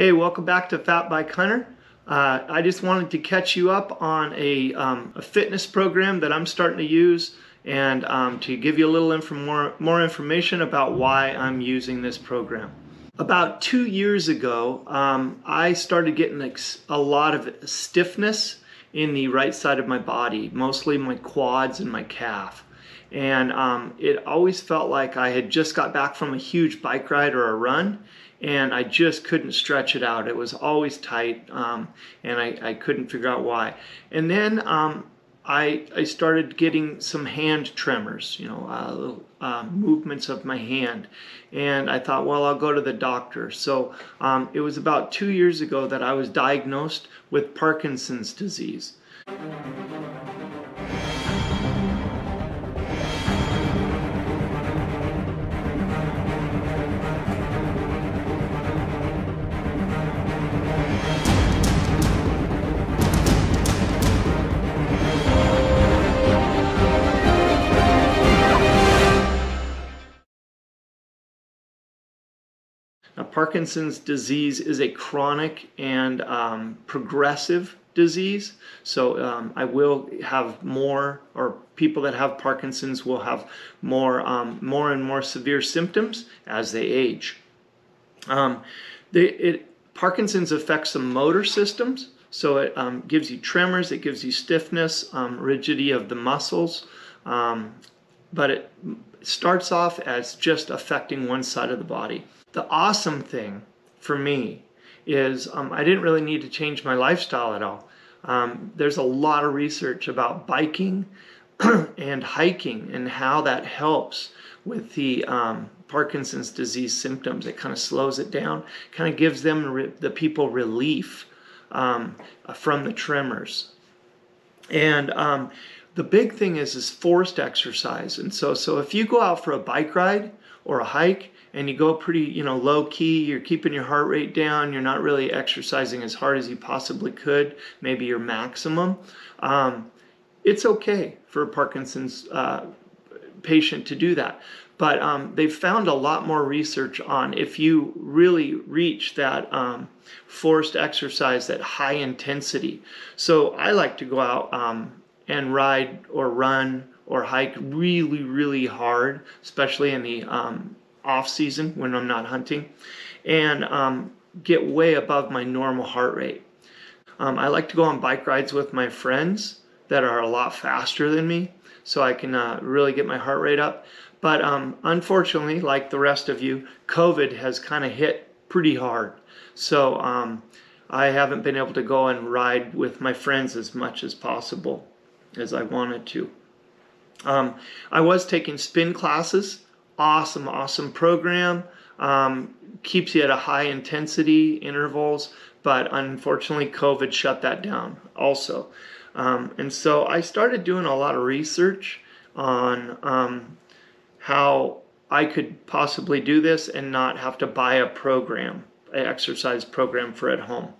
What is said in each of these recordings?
Hey, welcome back to Fat Bike Hunter. Uh, I just wanted to catch you up on a, um, a fitness program that I'm starting to use and um, to give you a little inf more, more information about why I'm using this program. About two years ago, um, I started getting a lot of stiffness in the right side of my body, mostly my quads and my calf. And um, it always felt like I had just got back from a huge bike ride or a run, and I just couldn't stretch it out. It was always tight, um, and I, I, couldn't figure out why. And then um, I, I started getting some hand tremors, you know, uh, little uh, movements of my hand. And I thought, well, I'll go to the doctor. So um, it was about two years ago that I was diagnosed with Parkinson's disease. Parkinson's disease is a chronic and um, progressive disease. So um, I will have more, or people that have Parkinson's will have more, um, more and more severe symptoms as they age. Um, they, it, Parkinson's affects the motor systems. So it um, gives you tremors, it gives you stiffness, um, rigidity of the muscles, but it starts off as just affecting one side of the body. The awesome thing for me is um, I didn't really need to change my lifestyle at all. Um, there's a lot of research about biking and hiking and how that helps with the um, Parkinson's disease symptoms. It kind of slows it down, kind of gives them the people relief um, from the tremors. And um, the big thing is is forced exercise. And so so if you go out for a bike ride or a hike and you go pretty, you know, low key, you're keeping your heart rate down, you're not really exercising as hard as you possibly could, maybe your maximum, um, it's okay for a Parkinson's uh, patient to do that. But um, they've found a lot more research on if you really reach that um, forced exercise, that high intensity. So I like to go out um, and ride or run or hike really, really hard, especially in the um, off season when I'm not hunting, and um, get way above my normal heart rate. Um, I like to go on bike rides with my friends that are a lot faster than me, so I can uh, really get my heart rate up. But um, unfortunately, like the rest of you, COVID has kind of hit pretty hard. So um, I haven't been able to go and ride with my friends as much as possible as I wanted to. Um, I was taking spin classes awesome, awesome program. Um, keeps you at a high intensity intervals, but unfortunately, COVID shut that down also. Um, and so I started doing a lot of research on um, how I could possibly do this and not have to buy a program, an exercise program for at home.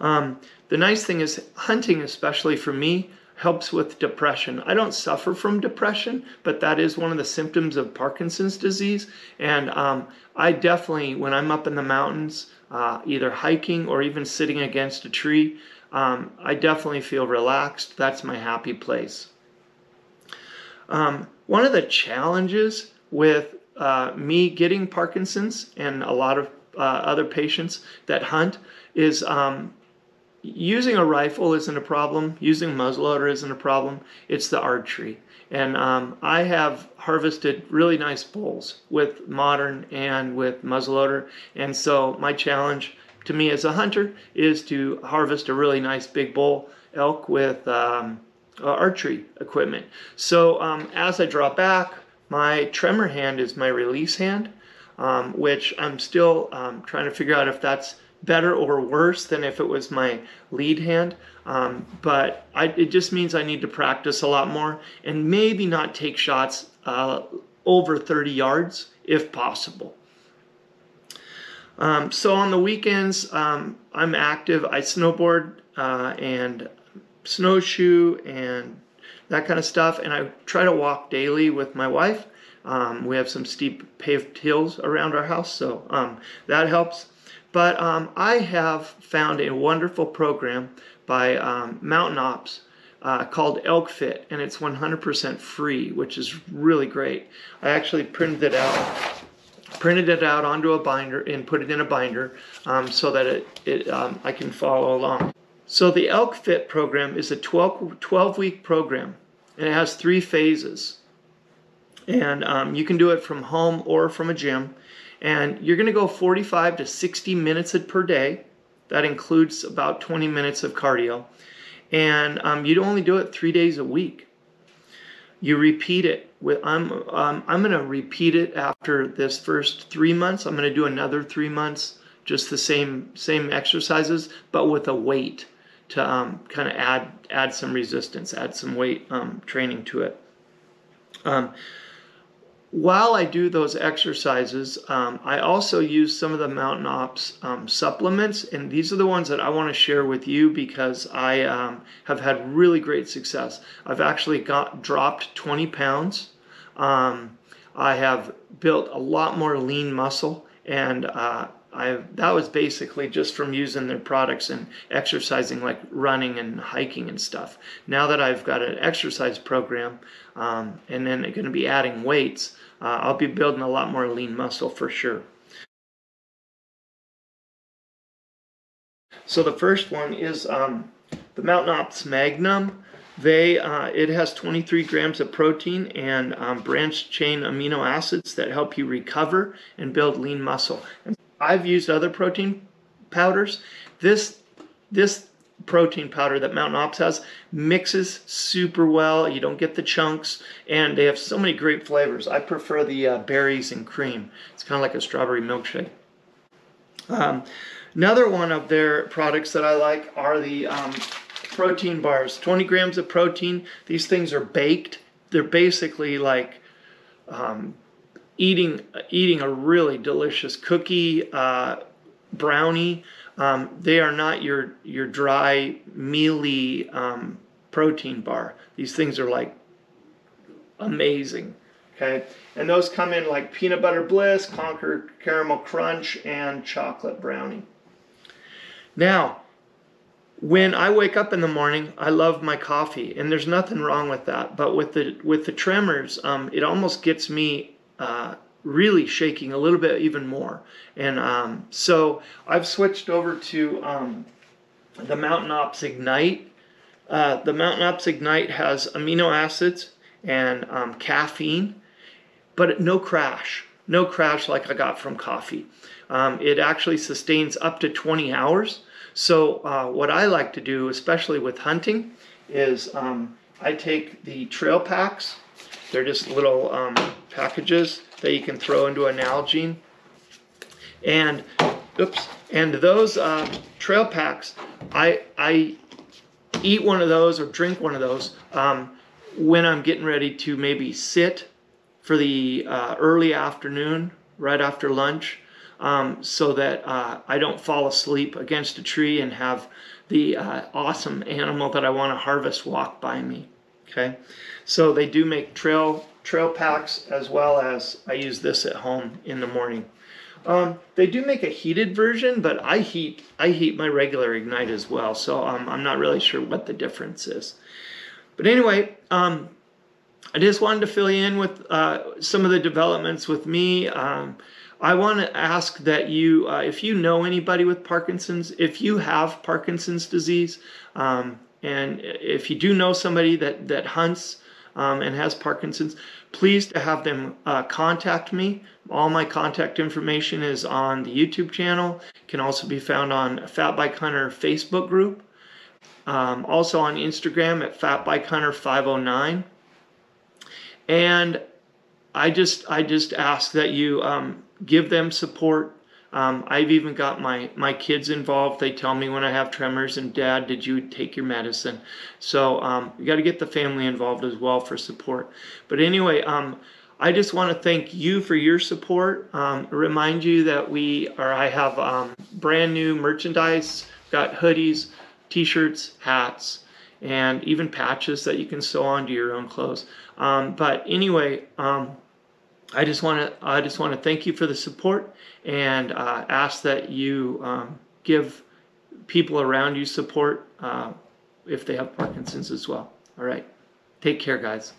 Um, the nice thing is hunting, especially for me, helps with depression. I don't suffer from depression, but that is one of the symptoms of Parkinson's disease. And um, I definitely, when I'm up in the mountains, uh, either hiking or even sitting against a tree, um, I definitely feel relaxed. That's my happy place. Um, one of the challenges with uh, me getting Parkinson's and a lot of uh, other patients that hunt is um, using a rifle isn't a problem. Using muzzleloader isn't a problem. It's the archery. And um, I have harvested really nice bulls with modern and with muzzleloader. And so my challenge to me as a hunter is to harvest a really nice big bull elk with um, uh, archery equipment. So um, as I draw back, my tremor hand is my release hand, um, which I'm still um, trying to figure out if that's better or worse than if it was my lead hand. Um, but I, it just means I need to practice a lot more and maybe not take shots uh, over 30 yards if possible. Um, so on the weekends, um, I'm active. I snowboard uh, and snowshoe and that kind of stuff. And I try to walk daily with my wife. Um, we have some steep paved hills around our house, so um, that helps. But um, I have found a wonderful program by um, Mountain Ops uh, called Elk Fit, and it's 100% free, which is really great. I actually printed it out, printed it out onto a binder and put it in a binder um, so that it, it um, I can follow along. So the Elk Fit program is a 12, 12 week program, and it has three phases. And um, you can do it from home or from a gym. And you're going to go 45 to 60 minutes per day. That includes about 20 minutes of cardio and um, you'd only do it three days a week. You repeat it. With, I'm um, I'm going to repeat it after this first three months. I'm going to do another three months, just the same same exercises, but with a weight to um, kind of add add some resistance, add some weight um, training to it. While I do those exercises, um, I also use some of the Mountain Ops um, supplements, and these are the ones that I want to share with you because I um, have had really great success. I've actually got dropped 20 pounds. Um, I have built a lot more lean muscle, and uh, I that was basically just from using their products and exercising, like running and hiking and stuff. Now that I've got an exercise program, um, and then going to be adding weights uh, I'll be building a lot more lean muscle for sure. So the first one is um, the Mountain Ops Magnum. They uh, it has 23 grams of protein and um, branched chain amino acids that help you recover and build lean muscle. And I've used other protein powders. This this protein powder that Mountain Ops has mixes super well. You don't get the chunks, and they have so many great flavors. I prefer the uh, berries and cream. It's kind of like a strawberry milkshake. Um, another one of their products that I like are the um, protein bars. 20 grams of protein. These things are baked. They're basically like um, eating eating a really delicious cookie uh, brownie um, they are not your your dry, mealy um, protein bar. These things are like amazing. Okay, and those come in like peanut butter bliss, Concord caramel crunch, and chocolate brownie. Now, when I wake up in the morning, I love my coffee, and there's nothing wrong with that. But with the with the tremors, um, it almost gets me uh, really shaking a little bit even more. And um, so I've switched over to um, the Mountain Ops Ignite. Uh, the Mountain Ops Ignite has amino acids and um, caffeine, but no crash. No crash like I got from coffee. Um, it actually sustains up to 20 hours. So uh, what I like to do, especially with hunting, is um, I take the trail packs. They're just little um, packages that you can throw into a Nalgene. And oops, and those uh, trail packs, I I eat one of those or drink one of those um, when I'm getting ready to maybe sit for the uh, early afternoon, right after lunch, um, so that uh, I don't fall asleep against a tree and have the uh, awesome animal that I want to harvest walk by me. Okay, so they do make trail trail packs as well as I use this at home in the morning. Um, they do make a heated version, but I heat I heat my regular Ignite as well, so um, I'm not really sure what the difference is. But anyway, um, I just wanted to fill you in with uh, some of the developments with me. Um, I want to ask that you, uh, if you know anybody with Parkinson's, if you have Parkinson's disease, um, and if you do know somebody that that hunts um, and has Parkinson's, please to have them uh, contact me. All my contact information is on the YouTube channel. Can also be found on Fat Bike Hunter Facebook group. Um, also on Instagram at Fat Bike Hunter 509. And I just I just ask that you um, give them support um, I've even got my, my kids involved. They tell me when I have tremors, and Dad, did you take your medicine? So um, you got to get the family involved as well for support. But anyway, um, I just want to thank you for your support. Um, remind you that we are. I have um, brand new merchandise. Got hoodies, t-shirts, hats, and even patches that you can sew onto your own clothes. Um, but anyway. I just want to I just want to thank you for the support and uh, ask that you um, give people around you support uh, if they have Parkinson's as well. All right, take care, guys.